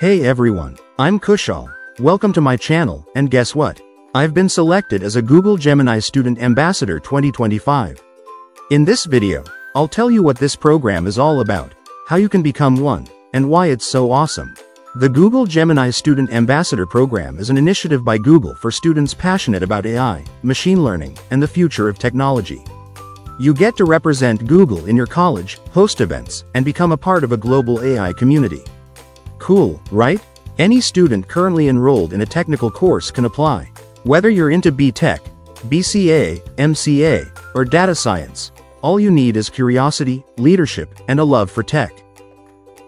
Hey everyone, I'm Khushal. Welcome to my channel, and guess what? I've been selected as a Google Gemini Student Ambassador 2025. In this video, I'll tell you what this program is all about, how you can become one, and why it's so awesome. The Google Gemini Student Ambassador Program is an initiative by Google for students passionate about AI, machine learning, and the future of technology. You get to represent Google in your college, host events, and become a part of a global AI community. Cool, right? Any student currently enrolled in a technical course can apply. Whether you're into B.Tech, BCA, MCA, or data science, all you need is curiosity, leadership, and a love for tech.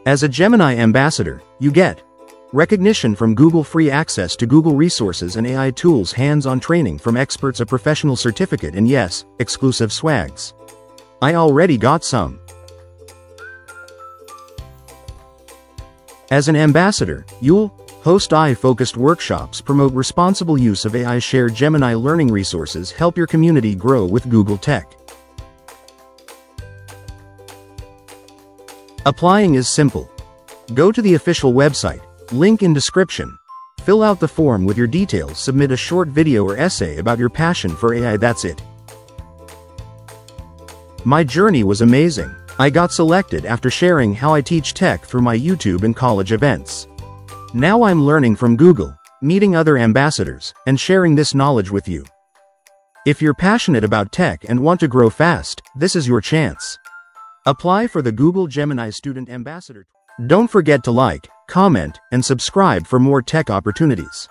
As a Gemini ambassador, you get recognition from Google free access to Google resources and AI tools hands-on training from experts a professional certificate and yes, exclusive swags. I already got some. As an ambassador, you'll host AI-focused workshops promote responsible use of AI share Gemini learning resources help your community grow with Google Tech. Applying is simple. Go to the official website, link in description. Fill out the form with your details submit a short video or essay about your passion for AI that's it. My journey was amazing. I got selected after sharing how I teach tech through my YouTube and college events. Now I'm learning from Google, meeting other ambassadors, and sharing this knowledge with you. If you're passionate about tech and want to grow fast, this is your chance. Apply for the Google Gemini Student Ambassador. Don't forget to like, comment, and subscribe for more tech opportunities.